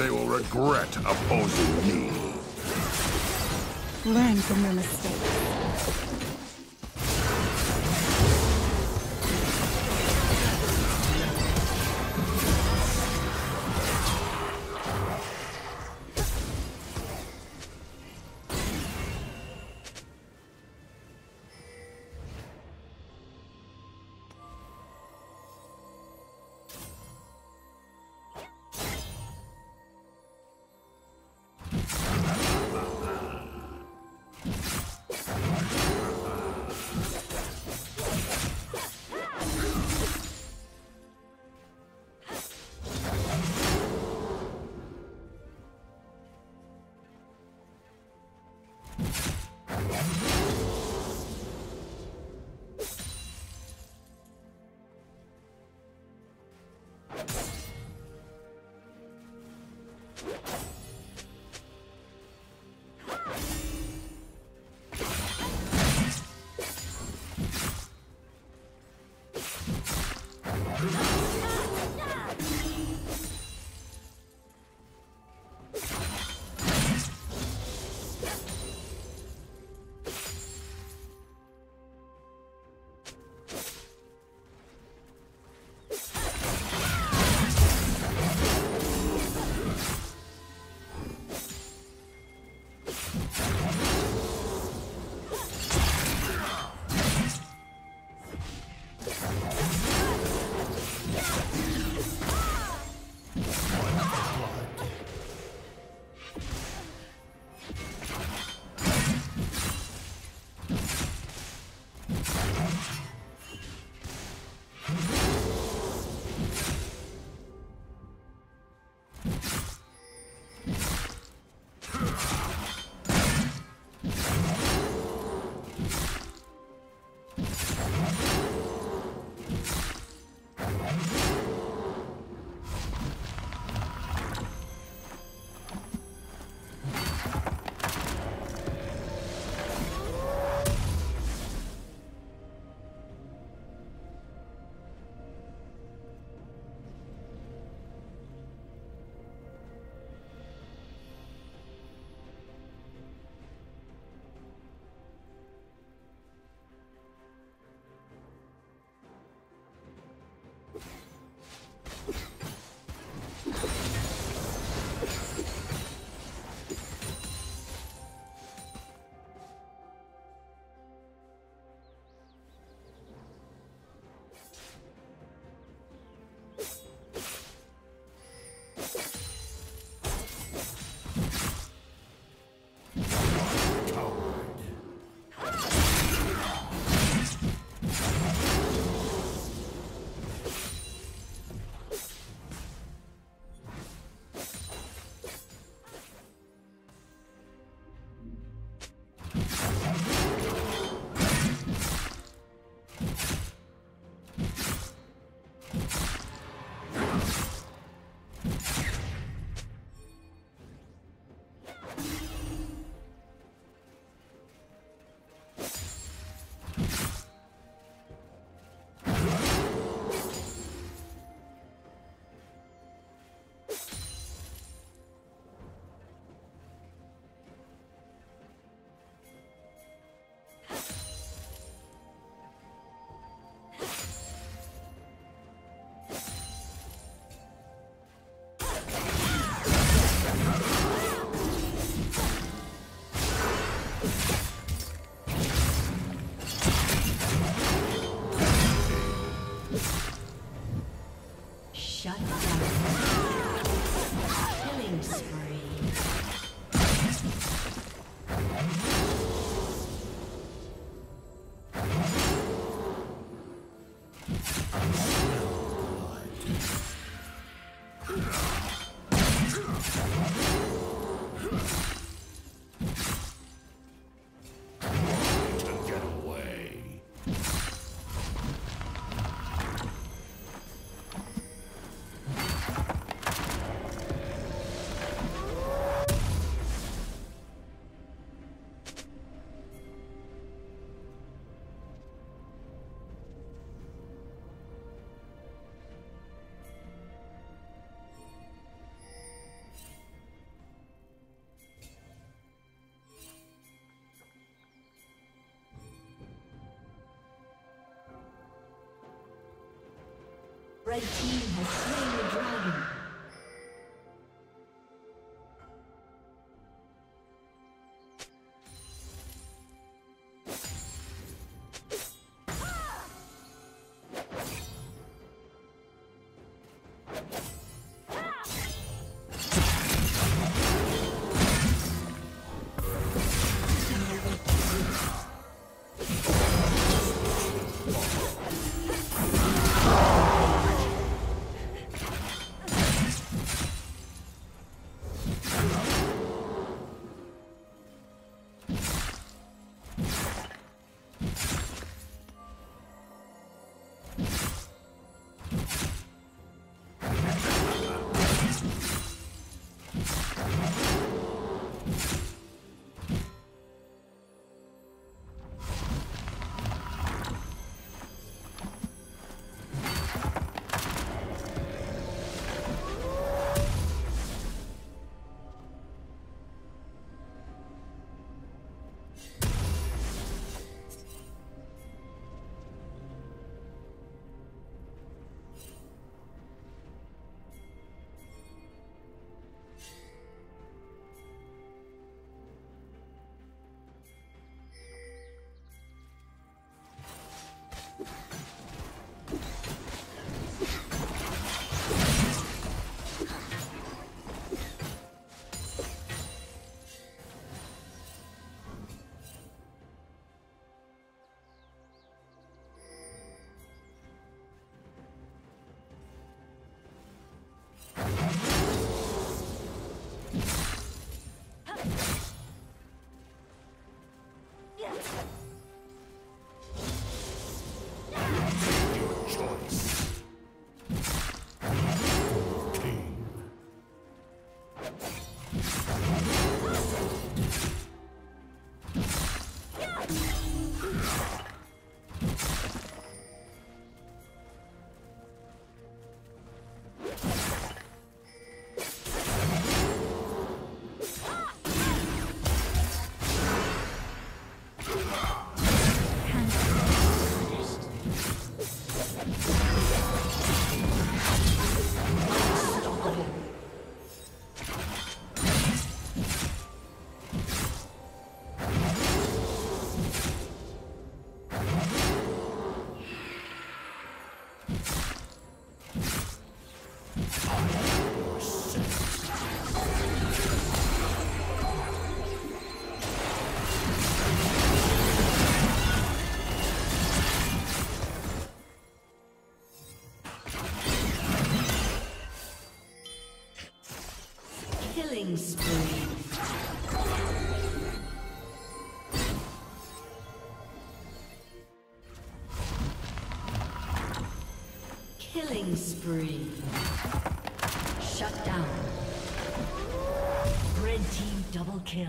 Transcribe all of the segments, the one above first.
They will regret opposing me. Learn from your mistakes. Red team has slain Killing spree. Killing spree. Shut down. Red team double kill.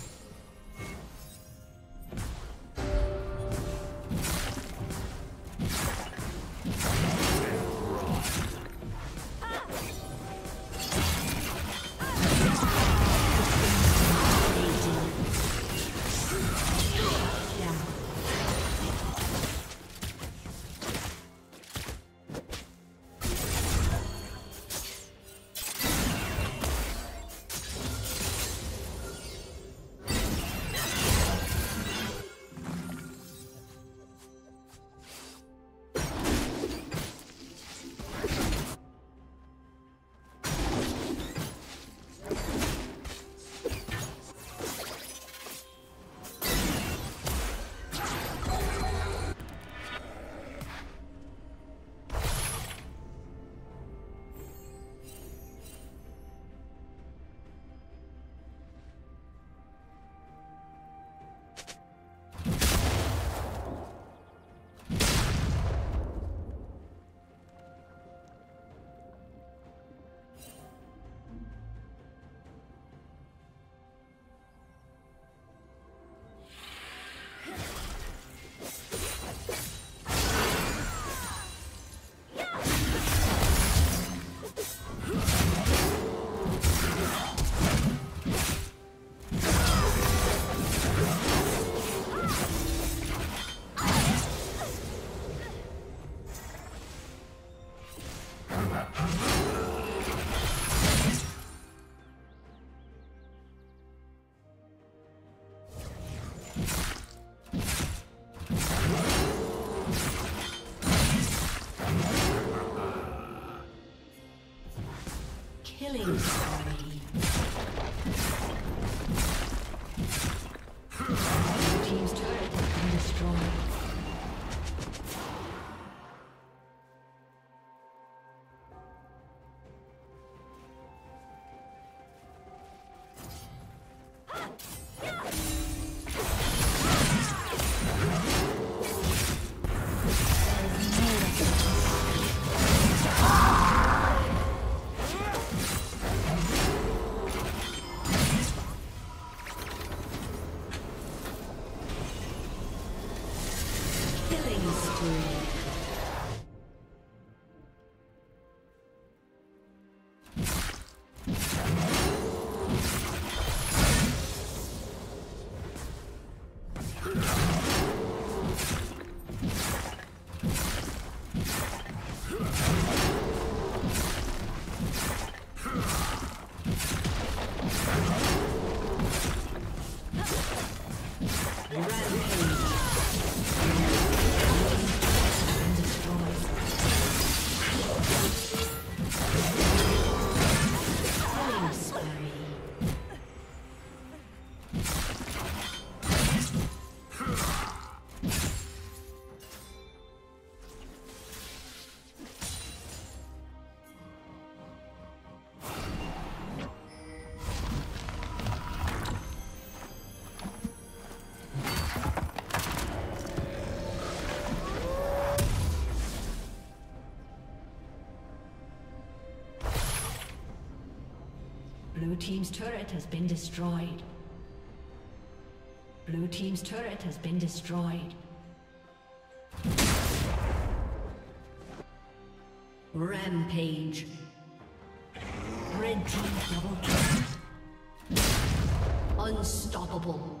Killing Team's turret has been destroyed. Blue Team's turret has been destroyed. Rampage. Red Team double kill. Unstoppable.